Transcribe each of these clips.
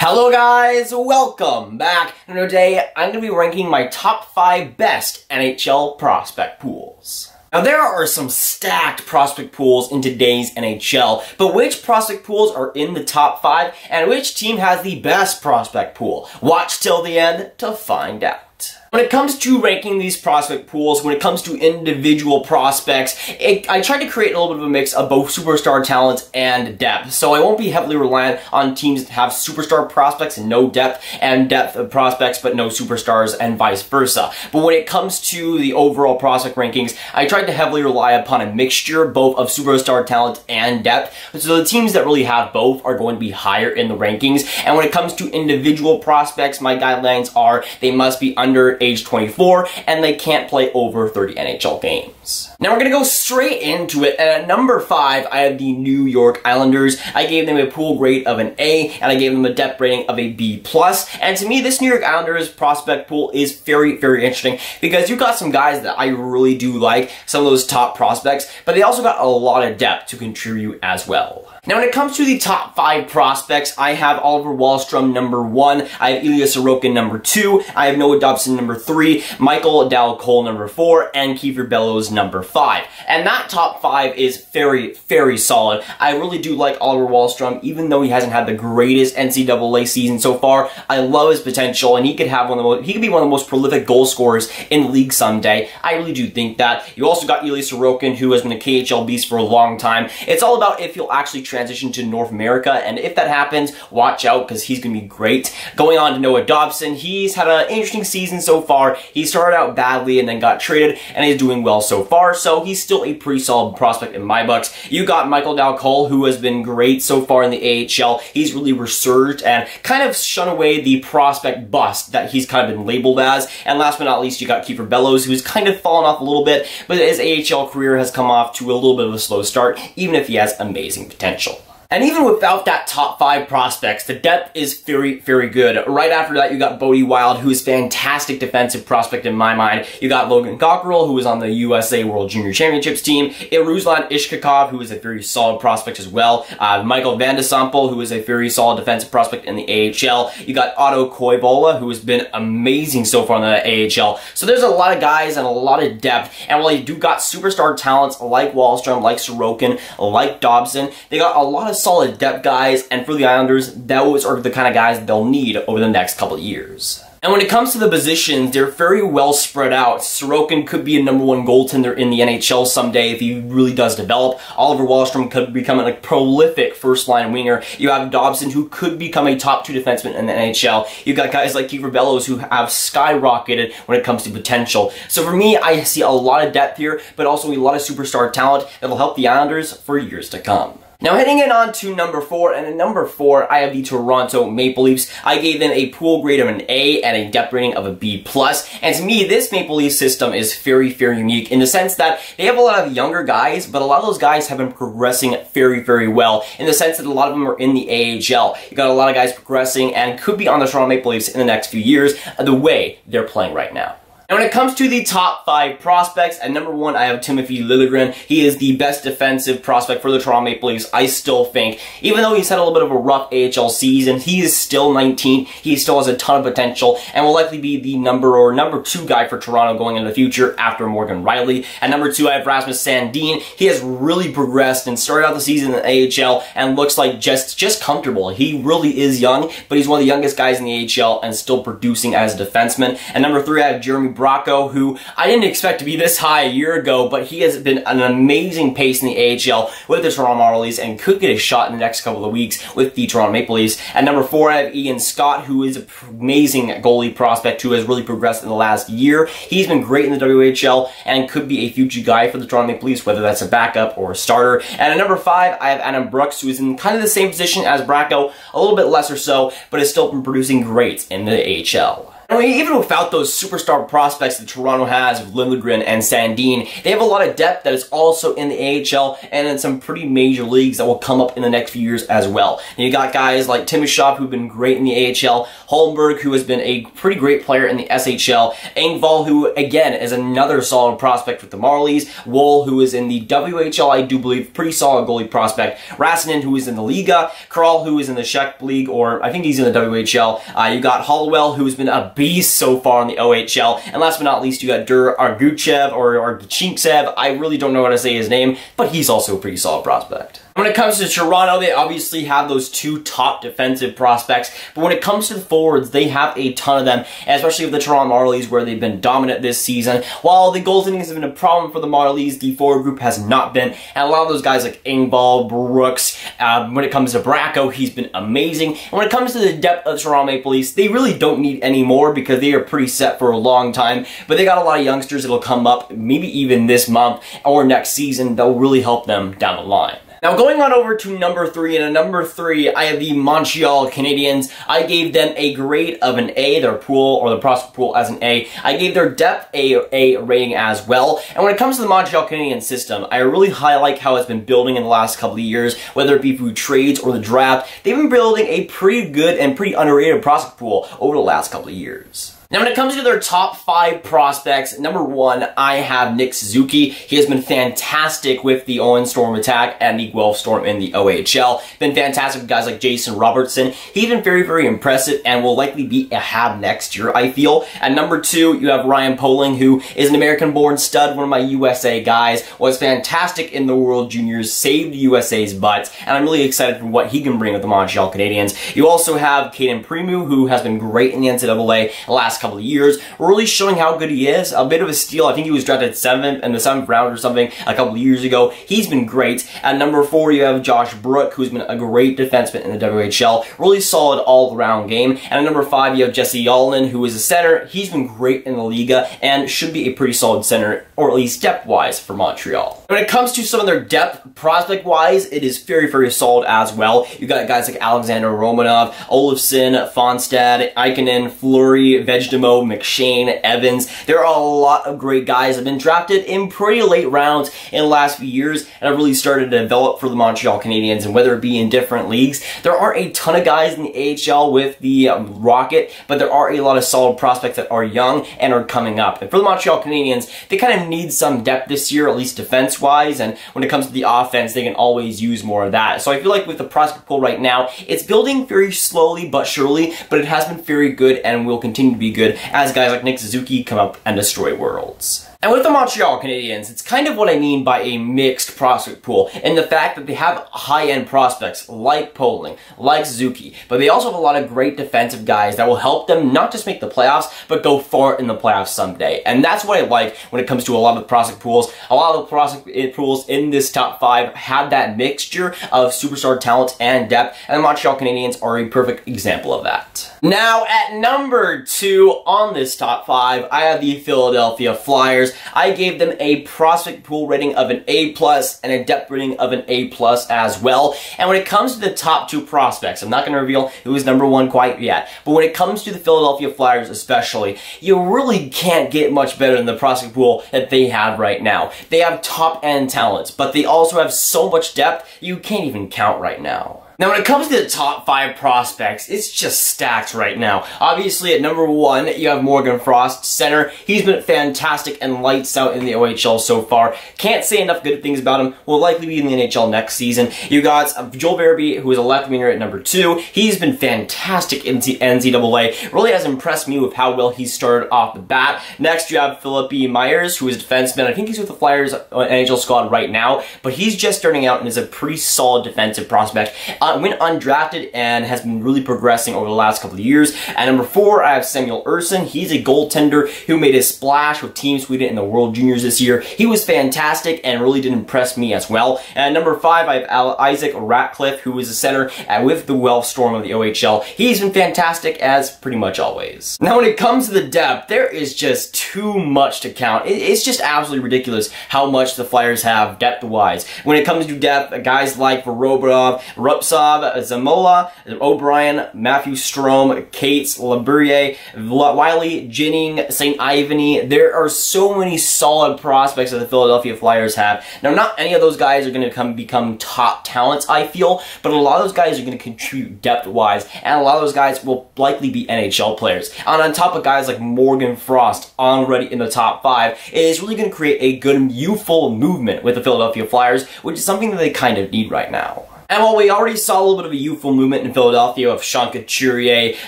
Hello guys, welcome back. And today I'm going to be ranking my top 5 best NHL prospect pools. Now there are some stacked prospect pools in today's NHL, but which prospect pools are in the top 5 and which team has the best prospect pool? Watch till the end to find out. When it comes to ranking these prospect pools, when it comes to individual prospects, it, I tried to create a little bit of a mix of both superstar talent and depth. So I won't be heavily reliant on teams that have superstar prospects and no depth, and depth of prospects but no superstars, and vice versa. But when it comes to the overall prospect rankings, I tried to heavily rely upon a mixture both of superstar talent and depth. So the teams that really have both are going to be higher in the rankings. And when it comes to individual prospects, my guidelines are they must be under age 24 and they can't play over 30 NHL games. Now we're gonna go straight into it. And at number five, I have the New York Islanders. I gave them a pool grade of an A and I gave them a depth rating of a B+. plus. And to me, this New York Islanders prospect pool is very, very interesting because you've got some guys that I really do like, some of those top prospects, but they also got a lot of depth to contribute as well. Now, when it comes to the top five prospects, I have Oliver Wahlstrom number one, I have Ilya Sorokin number two, I have Noah Dobson number three, Michael Dal Colle number four, and Kiefer Bellows number five. And that top five is very, very solid. I really do like Oliver Wahlstrom, even though he hasn't had the greatest NCAA season so far. I love his potential, and he could have one of the most, he could be one of the most prolific goal scorers in the league someday. I really do think that. You also got Ilya Sorokin, who has been a KHL beast for a long time. It's all about if he'll actually transition to North America. And if that happens, watch out because he's going to be great. Going on to Noah Dobson, he's had an interesting season so far. He started out badly and then got traded and he's doing well so far. So he's still a pretty solid prospect in my books. You got Michael Dal Colle, who has been great so far in the AHL. He's really resurged and kind of shun away the prospect bust that he's kind of been labeled as. And last but not least, you got Kiefer Bellows, who's kind of fallen off a little bit, but his AHL career has come off to a little bit of a slow start, even if he has amazing potential potential. And even without that top five prospects, the depth is very, very good. Right after that, you got Bode Wilde, who is fantastic defensive prospect in my mind. You got Logan Cockerill, who was on the USA World Junior Championships team. Ruslan Iskhakov, who is a very solid prospect as well. Uh, Michael Van de Sompel, who is a very solid defensive prospect in the AHL. You got Otto Koivula, who has been amazing so far in the AHL. So there's a lot of guys and a lot of depth. And while you do got superstar talents like Wahlstrom, like Sorokin, like Dobson, they got a lot of solid depth guys, and for the Islanders, those are the kind of guys they'll need over the next couple of years. And when it comes to the positions, they're very well spread out. Sorokin could be a number one goaltender in the NHL someday if he really does develop. Oliver Wahlstrom could become a prolific first-line winger. You have Dobson, who could become a top two defenseman in the NHL. You've got guys like Kiefer Bellows, who have skyrocketed when it comes to potential. So for me, I see a lot of depth here, but also a lot of superstar talent that will help the Islanders for years to come. Now heading in on to number four, and at number four, I have the Toronto Maple Leafs. I gave them a pool grade of an A and a depth rating of a B+. plus. And to me, this Maple Leaf system is very, very unique in the sense that they have a lot of younger guys, but a lot of those guys have been progressing very, very well in the sense that a lot of them are in the AHL. You got a lot of guys progressing and could be on the Toronto Maple Leafs in the next few years the way they're playing right now. And when it comes to the top five prospects, at number one, I have Timothy Liljegren. He is the best defensive prospect for the Toronto Maple Leafs, I still think. Even though he's had a little bit of a rough AHL season, he is still 19. He still has a ton of potential and will likely be the number or number two guy for Toronto going into the future after Morgan Rielly. At number two, I have Rasmus Sandin. He has really progressed and started out the season in the AHL and looks like just, just comfortable. He really is young, but he's one of the youngest guys in the AHL and still producing as a defenseman. At number three, I have Jeremy Bracco, who I didn't expect to be this high a year ago, but he has been an amazing pace in the AHL with the Toronto Marlies and could get a shot in the next couple of weeks with the Toronto Maple Leafs. At number four, I have Ian Scott, who is an amazing goalie prospect who has really progressed in the last year. He's been great in the WHL and could be a future guy for the Toronto Maple Leafs, whether that's a backup or a starter. And at number five, I have Adam Brooks, who is in kind of the same position as Bracco, a little bit lesser so, but has still been producing great in the AHL. I mean, even without those superstar prospects that Toronto has with Liljegren and Sandin, they have a lot of depth that is also in the AHL and in some pretty major leagues that will come up in the next few years as well. And you got guys like Timashov who've been great in the AHL, Holmberg who has been a pretty great player in the SHL, Engvall who again is another solid prospect with the Marlies, Woll who is in the WHL, I do believe, pretty solid goalie prospect, Rasanen who is in the Liiga, Kral who is in the Czech League, or I think he's in the WHL. Uh, you got Hollowell who's been a beast so far in the OHL. And last but not least, you got Dur Arguchev or Archinksev. I really don't know how to say his name, but he's also a pretty solid prospect. When it comes to Toronto, they obviously have those two top defensive prospects, but when it comes to the forwards, they have a ton of them, especially with the Toronto Marlies where they've been dominant this season. While the goaltending has been a problem for the Marlies, the forward group has not been, and a lot of those guys like Engvall, Brooks, uh, when it comes to Bracco, he's been amazing. And when it comes to the depth of the Toronto Maple Leafs, they really don't need any more because they are pretty set for a long time, but they got a lot of youngsters that'll come up, maybe even this month or next season, that will really help them down the line. Now going on over to number three, and at number three, I have the Montreal Canadiens. I gave them a grade of an A, their pool, or the prospect pool as an A. I gave their depth a A rating as well. And when it comes to the Montreal Canadiens system, I really highlight how it's been building in the last couple of years, whether it be through trades or the draft. They've been building a pretty good and pretty underrated prospect pool over the last couple of years. Now, when it comes to their top five prospects, number one, I have Nick Suzuki. He has been fantastic with the Owen Storm attack and the Guelph Storm in the OHL. Been fantastic with guys like Jason Robertson. He's been very, very impressive and will likely be a Hab next year, I feel. At number two, you have Ryan Poehling, who is an American-born stud, one of my USA guys, was fantastic in the World Juniors, saved USA's butts, and I'm really excited for what he can bring with the Montreal Canadiens. You also have Cayden Primeau, who has been great in the NCAA last last couple of years, really showing how good he is. A bit of a steal. I think he was drafted seventh in the seventh round or something a couple of years ago. He's been great. At number four, you have Josh Brook, who's been a great defenseman in the WHL. Really solid all-around game. And at number five, you have Jesse Ylönen, who is a center. He's been great in the Liiga and should be a pretty solid center, or at least depth-wise for Montreal. When it comes to some of their depth, prospect-wise, it is very, very solid as well. You've got guys like Alexander Romanov, Olofsson, Fonstad, Ikonen, Fleury, Veg Demo, McShane, Evans. There are a lot of great guys that have been drafted in pretty late rounds in the last few years and have really started to develop for the Montreal Canadiens and whether it be in different leagues. There are a ton of guys in the AHL with the um, Rocket, but there are a lot of solid prospects that are young and are coming up. And for the Montreal Canadiens, they kind of need some depth this year, at least defense-wise, and when it comes to the offense, they can always use more of that. So I feel like with the prospect pool right now, it's building very slowly but surely, but it has been very good and will continue to be good as guys like Nick Suzuki come up and destroy worlds. And with the Montreal Canadiens, it's kind of what I mean by a mixed prospect pool, in the fact that they have high-end prospects like Poehling, like Suzuki, but they also have a lot of great defensive guys that will help them not just make the playoffs, but go far in the playoffs someday. And that's what I like when it comes to a lot of the prospect pools. A lot of the prospect eh, pools in this top five have that mixture of superstar talent and depth, and the Montreal Canadiens are a perfect example of that. Now, at number two on this top five, I have the Philadelphia Flyers. I gave them a prospect pool rating of an A plus and a depth rating of an A plus as well. And when it comes to the top two prospects, I'm not going to reveal who is number one quite yet, but when it comes to the Philadelphia Flyers especially, you really can't get much better than the prospect pool that they have right now. They have top end talents, but they also have so much depth you can't even count right now. Now, when it comes to the top five prospects, it's just stacked right now. Obviously, at number one, you have Morgan Frost, center. He's been fantastic and lights out in the OHL so far. Can't say enough good things about him. Will likely be in the NHL next season. You got uh, Joel Farabee, who is a left winger at number two. He's been fantastic in NCAA. Really has impressed me with how well he started off the bat. Next, you have Philippe Myers, who is a defenseman. I think he's with the Flyers uh, NHL squad right now, but he's just starting out and is a pretty solid defensive prospect went undrafted and has been really progressing over the last couple of years. At number four, I have Samuel Ersson. He's a goaltender who made a splash with Team Sweden in the World Juniors this year. He was fantastic and really did impress me as well. And at number five, I have Isaac Ratcliffe, who is a center with the Guelph Storm of the OHL. He's been fantastic as pretty much always. Now, when it comes to the depth, there is just too much to count. It's just absolutely ridiculous how much the Flyers have depth-wise. When it comes to depth, guys like Vorobov, Rupsa, Zamola, O'Brien, Matthew Strome, Cates, Labrille, Wiley, Jennings, St. Ivany. There are so many solid prospects that the Philadelphia Flyers have. Now, not any of those guys are going to come become top talents, I feel, but a lot of those guys are going to contribute depth-wise, and a lot of those guys will likely be NHL players. And on top of guys like Morgan Frost already in the top five, it is really going to create a good youthful movement with the Philadelphia Flyers, which is something that they kind of need right now. And while we already saw a little bit of a youthful movement in Philadelphia of Sean Couturier,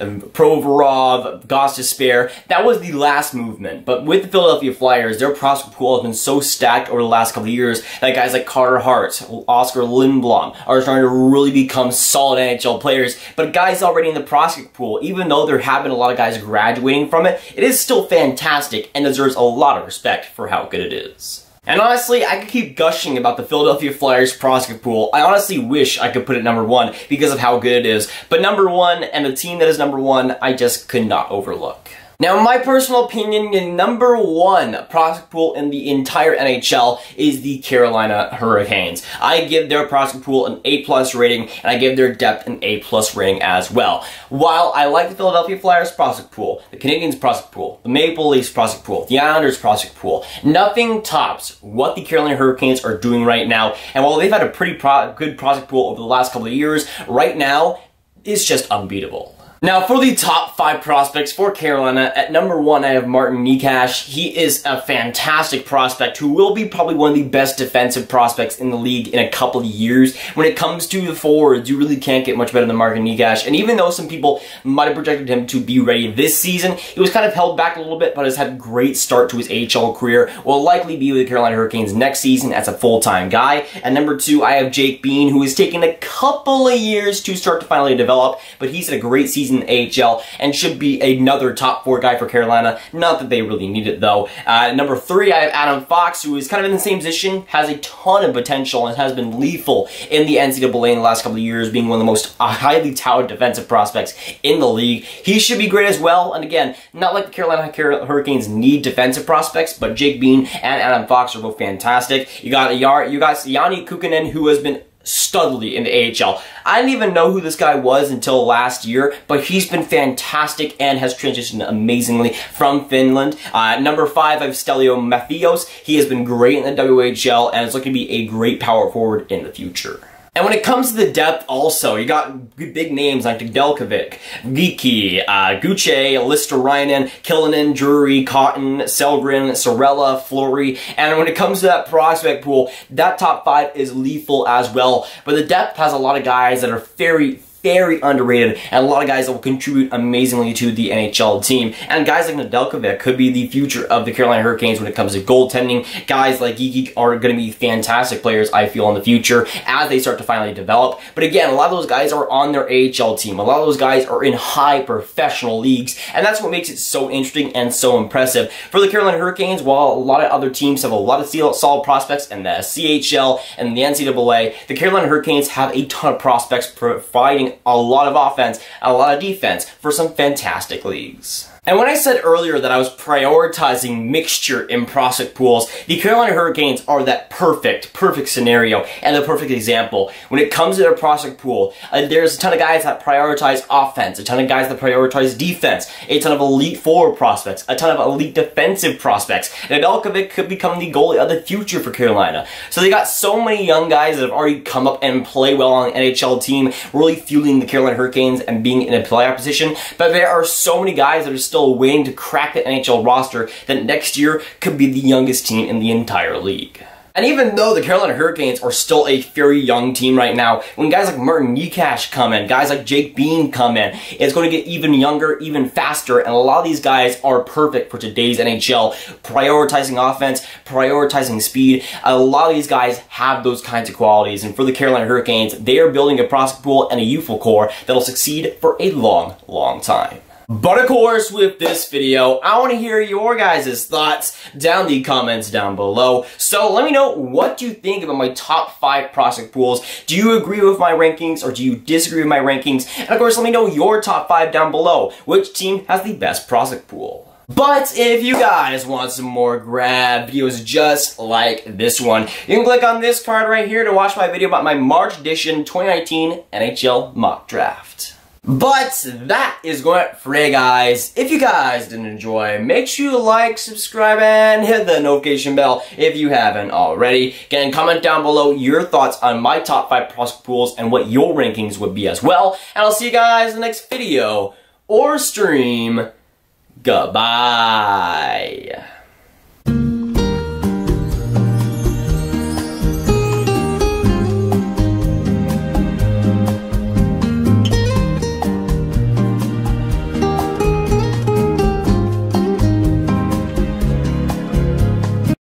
Provorov, Gostisbehere, that was the last movement. But with the Philadelphia Flyers, their prospect pool has been so stacked over the last couple of years that guys like Carter Hart, Oskar Lindblom are starting to really become solid NHL players. But guys already in the prospect pool, even though there have been a lot of guys graduating from it, it is still fantastic and deserves a lot of respect for how good it is. And honestly, I could keep gushing about the Philadelphia Flyers prospect pool. I honestly wish I could put it number one because of how good it is. But number one, and the team that is number one, I just could not overlook. Now, in my personal opinion, number one prospect pool in the entire NHL is the Carolina Hurricanes. I give their prospect pool an A-plus rating, and I give their depth an A-plus rating as well. While I like the Philadelphia Flyers prospect pool, the Canadiens prospect pool, the Maple Leafs prospect pool, the Islanders prospect pool, nothing tops what the Carolina Hurricanes are doing right now. And while they've had a pretty pro good prospect pool over the last couple of years, right now, it's just unbeatable. Now, for the top five prospects for Carolina, at number one, I have Martin Necas. He is a fantastic prospect who will be probably one of the best defensive prospects in the league in a couple of years. When it comes to the forwards, you really can't get much better than Martin Necas. And even though some people might have projected him to be ready this season, he was kind of held back a little bit, but has had a great start to his AHL career. Will likely be with the Carolina Hurricanes next season as a full-time guy. At number two, I have Jake Bean, who has taken a couple of years to start to finally develop, but he's had a great season in AHL and should be another top four guy for Carolina. Not that they really need it though. Uh, number three, I have Adam Fox, who is kind of in the same position, has a ton of potential and has been lethal in the NCAA in the last couple of years, being one of the most uh, highly touted defensive prospects in the league. He should be great as well. And again, not like the Carolina Hurricanes need defensive prospects, but Jake Bean and Adam Fox are both fantastic. You got Yar, you got Janne Kuokkanen, who has been studly in the AHL. I didn't even know who this guy was until last year, but he's been fantastic and has transitioned amazingly from Finland. Uh, number five, I have Stelio Mattheos. He has been great in the WHL and is looking to be a great power forward in the future. And when it comes to the depth also, you got big names like Delkovic, Geekie, uh, Guche, Ristolainen, Killinen, Drury, Cotton, Sellgren, Sorella, Fleury. And when it comes to that prospect pool, that top five is lethal as well. But the depth has a lot of guys that are very, very underrated and a lot of guys that will contribute amazingly to the NHL team. And guys like Nedeljkovic could be the future of the Carolina Hurricanes when it comes to goaltending. Guys like Geekie are going to be fantastic players, I feel, in the future as they start to finally develop. But again, a lot of those guys are on their AHL team. A lot of those guys are in high professional leagues, and that's what makes it so interesting and so impressive. For the Carolina Hurricanes, while a lot of other teams have a lot of solid prospects in the CHL and the NCAA, the Carolina Hurricanes have a ton of prospects providing a lot of offense and a lot of defense for some fantastic leagues. And when I said earlier that I was prioritizing mixture in prospect pools, the Carolina Hurricanes are that perfect, perfect scenario and the perfect example. When it comes to their prospect pool, uh, there's a ton of guys that prioritize offense, a ton of guys that prioritize defense, a ton of elite forward prospects, a ton of elite defensive prospects. and Nedeljkovic could become the goalie of the future for Carolina. So they got so many young guys that have already come up and play well on the NHL team, really fueling the Carolina Hurricanes and being in a playoff position. But there are so many guys that are still waiting to crack the NHL roster that next year could be the youngest team in the entire league. And even though the Carolina Hurricanes are still a very young team right now, when guys like Martin Necas come in, guys like Jake Bean come in, it's going to get even younger, even faster, and a lot of these guys are perfect for today's NHL. Prioritizing offense, prioritizing speed, a lot of these guys have those kinds of qualities, and for the Carolina Hurricanes, they are building a prospect pool and a youthful core that'll succeed for a long, long time. But of course, with this video, I want to hear your guys' thoughts down the comments down below. So let me know what you think about my top 5 prospect pools. Do you agree with my rankings or do you disagree with my rankings? And of course, let me know your top 5 down below. Which team has the best prospect pool? But if you guys want some more Grav videos just like this one, you can click on this card right here to watch my video about my March edition 2019 NHL mock draft. But that is going for today, guys. If you guys didn't enjoy, make sure you like, subscribe, and hit the notification bell if you haven't already. Again, comment down below your thoughts on my top 5 prospect pools and what your rankings would be as well. And I'll see you guys in the next video or stream. Goodbye.